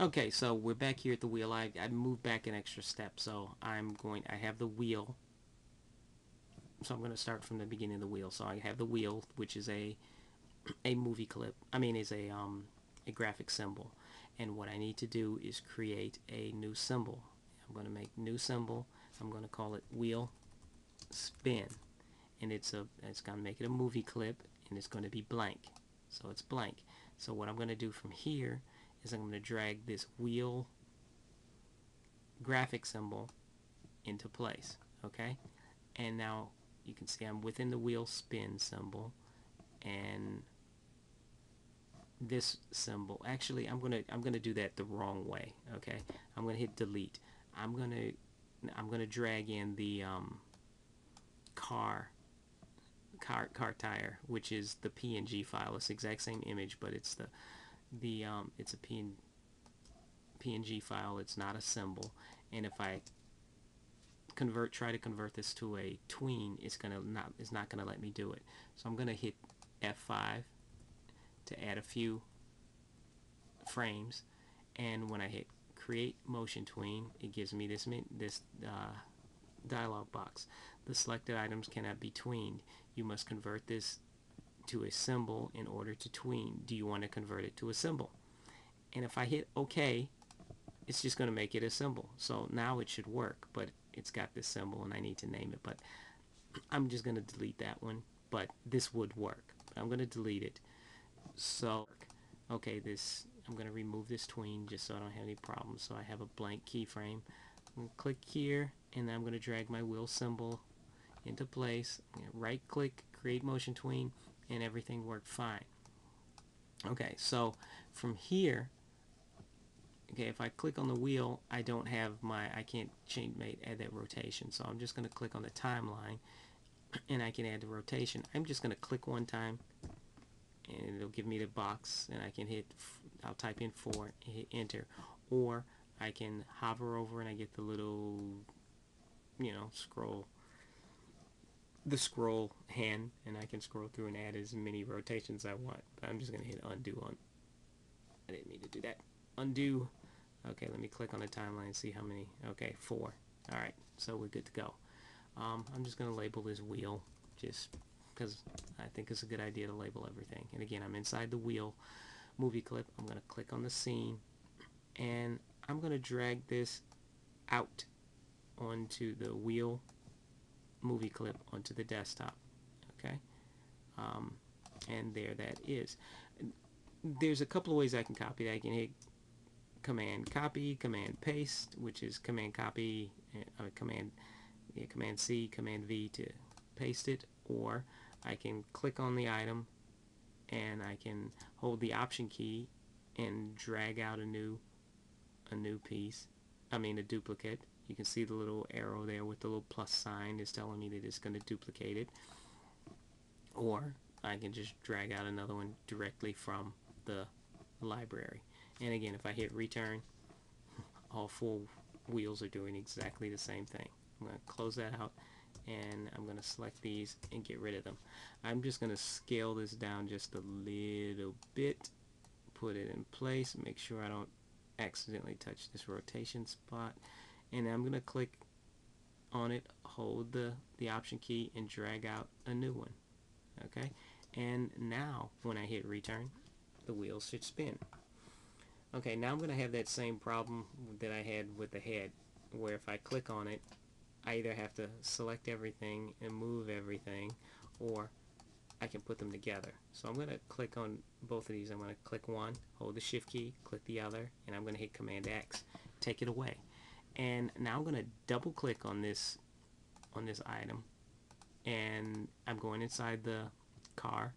Okay, so we're back here at the wheel. I, I moved back an extra step, so I'm going, I have the wheel. So I'm going to start from the beginning of the wheel. So I have the wheel, which is a a movie clip. I mean, is a um, a graphic symbol. And what I need to do is create a new symbol. I'm going to make new symbol. I'm going to call it wheel spin. And it's a it's going to make it a movie clip, and it's going to be blank. So it's blank. So what I'm going to do from here is I'm going to drag this wheel graphic symbol into place okay? And now you can see I'm within the wheel spin symbol and this symbol. Actually I'm gonna I'm gonna do that the wrong way okay? I'm gonna hit delete. I'm gonna I'm gonna drag in the um, car car car tire which is the PNG file. It's the exact same image but it's the the um, it's a PN, PNG file it's not a symbol and if I convert try to convert this to a tween it's gonna not it's not gonna let me do it. So I'm gonna hit F5 to add a few frames and when I hit create motion tween it gives me this this uh, dialog box. The selected items cannot be tweened. You must convert this to a symbol in order to tween. Do you want to convert it to a symbol? And if I hit OK, it's just going to make it a symbol. So now it should work, but it's got this symbol and I need to name it. But I'm just going to delete that one, but this would work. I'm going to delete it. So, okay, this I'm going to remove this tween just so I don't have any problems. So I have a blank keyframe. I'm going to click here, and then I'm going to drag my wheel symbol into place. right click, create motion tween, and everything worked fine. Okay, so from here, okay, if I click on the wheel, I don't have my, I can't change, make, add that rotation. So I'm just going to click on the timeline, and I can add the rotation. I'm just going to click one time, and it'll give me the box, and I can hit, I'll type in 4 and hit enter. Or I can hover over and I get the little, you know, scroll the scroll hand and I can scroll through and add as many rotations I want. But I'm just going to hit undo on. I didn't mean to do that. Undo. Okay, let me click on the timeline and see how many. Okay, four. Alright, so we're good to go. Um, I'm just going to label this wheel just because I think it's a good idea to label everything. And again, I'm inside the wheel movie clip. I'm going to click on the scene and I'm going to drag this out onto the wheel movie clip onto the desktop okay? Um, and there that is. There's a couple of ways I can copy that. I can hit command copy command paste which is command copy uh, command yeah, command C command V to paste it or I can click on the item and I can hold the option key and drag out a new a new piece I mean a duplicate you can see the little arrow there with the little plus sign is telling me that it's going to duplicate it. Or I can just drag out another one directly from the library. And again, if I hit return, all four wheels are doing exactly the same thing. I'm going to close that out and I'm going to select these and get rid of them. I'm just going to scale this down just a little bit, put it in place, make sure I don't accidentally touch this rotation spot and I'm going to click on it, hold the, the option key, and drag out a new one. Okay, and now when I hit return, the wheels should spin. Okay, now I'm going to have that same problem that I had with the head, where if I click on it, I either have to select everything and move everything, or I can put them together. So I'm going to click on both of these. I'm going to click one, hold the shift key, click the other, and I'm going to hit Command X. Take it away and now I'm going to double click on this on this item. And I'm going inside the car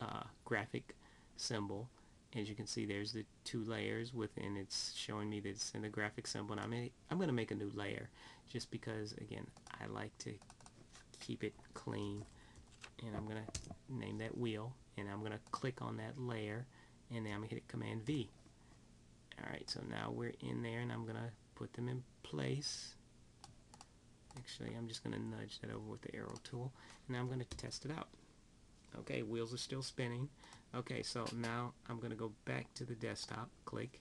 uh, graphic symbol. As you can see there's the two layers within. It's showing me that it's in the graphic symbol. And I'm, I'm going to make a new layer just because again I like to keep it clean. And I'm going to name that wheel. And I'm going to click on that layer. And then I'm to hit command V. Alright so now we're in there and I'm to put them in place. Actually, I'm just going to nudge that over with the arrow tool. And now I'm going to test it out. Okay, wheels are still spinning. Okay, so now I'm going to go back to the desktop, click,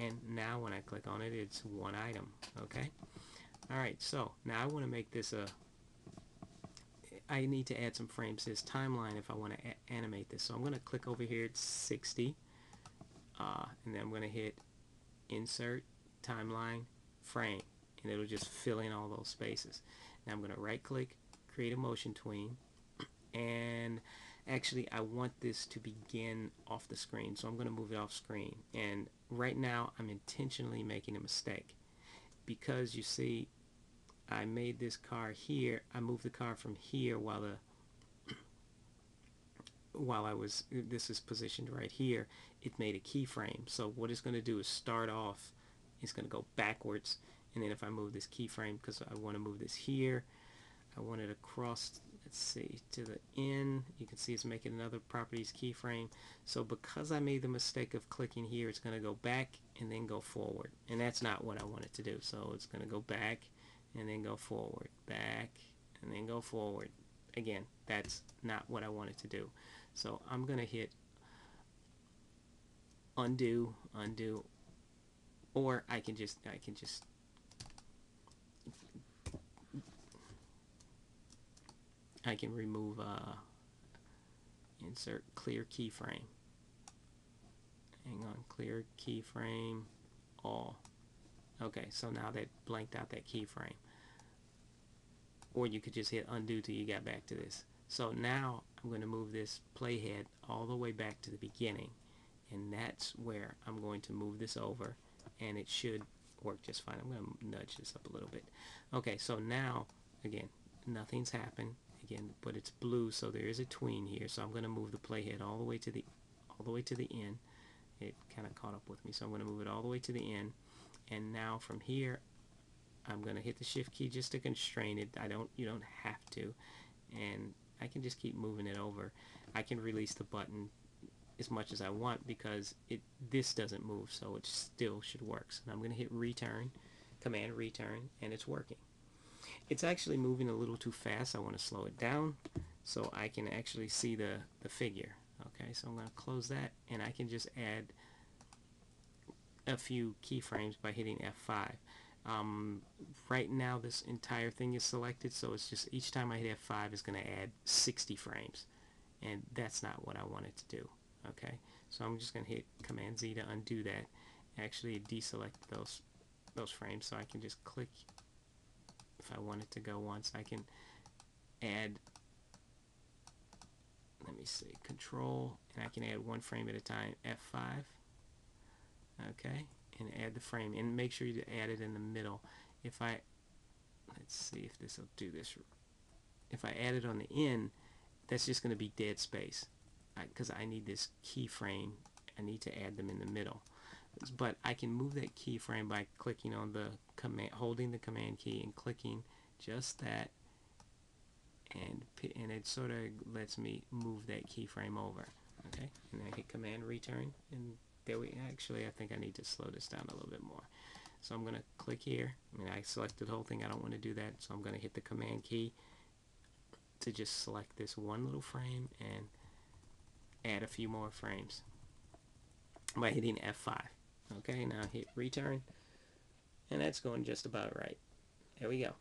and now when I click on it it's one item okay alright so now I want to make this a I need to add some frames to this timeline if I want to animate this so I'm going to click over here at 60 uh, and then I'm going to hit insert timeline frame and it'll just fill in all those spaces. Now I'm going to right click create a motion tween and actually I want this to begin off the screen so I'm going to move it off screen. And right now I'm intentionally making a mistake. Because you see I made this car here I moved the car from here while the while I was this is positioned right here it made a keyframe. So what it's going to do is start off it's going to go backwards. And then if I move this keyframe because I want to move this here I want it across let's see to the end. You can see it's making another properties keyframe. So because I made the mistake of clicking here it's going to go back and then go forward. And that's not what I want it to do. So it's going to go back and then go forward back and then go forward. Again that's not what I want it to do. So I'm going to hit undo undo or I can just I can just I can remove uh, insert clear keyframe. Hang on clear keyframe all. Okay so now that blanked out that keyframe. Or you could just hit undo till you got back to this. So now I'm going to move this playhead all the way back to the beginning and that's where I'm going to move this over and it should work just fine I'm going to nudge this up a little bit okay so now again nothing's happened again, but it's blue, so there is a tween here. So I'm going to move the playhead all the way to the all the way to the end. It kind of caught up with me, so I'm going to move it all the way to the end. And now from here, I'm going to hit the shift key just to constrain it. I don't, you don't have to, and I can just keep moving it over. I can release the button as much as I want because it this doesn't move, so it still should work. So I'm going to hit return, command return, and it's working. It's actually moving a little too fast. I want to slow it down so I can actually see the, the figure. Okay, so I'm going to close that and I can just add a few keyframes by hitting F5. Um, right now this entire thing is selected so it's just each time I hit F5 it's going to add 60 frames and that's not what I wanted to do okay so I'm just going to hit command Z to undo that. Actually deselect those those frames so I can just click if I want it to go once. I can add let me see control and I can add one frame at a time F5 okay and add the frame and make sure you add it in the middle. If I let's see if this will do this. If I add it on the end that's just going to be dead space because I, need this keyframe. I need to add them in the middle. But I can move that keyframe by clicking on the command, holding the command key and clicking just that. And and it sort of lets me move that keyframe over. Okay? And I hit command return. And there we actually I think I need to slow this down a little bit more. So I'm gonna click here. Mean I selected the whole thing. I don't want to do that. So I'm gonna hit the command key to just select this one little frame and add a few more frames by hitting F5 Okay, now hit return. And that's going just about right. There we go.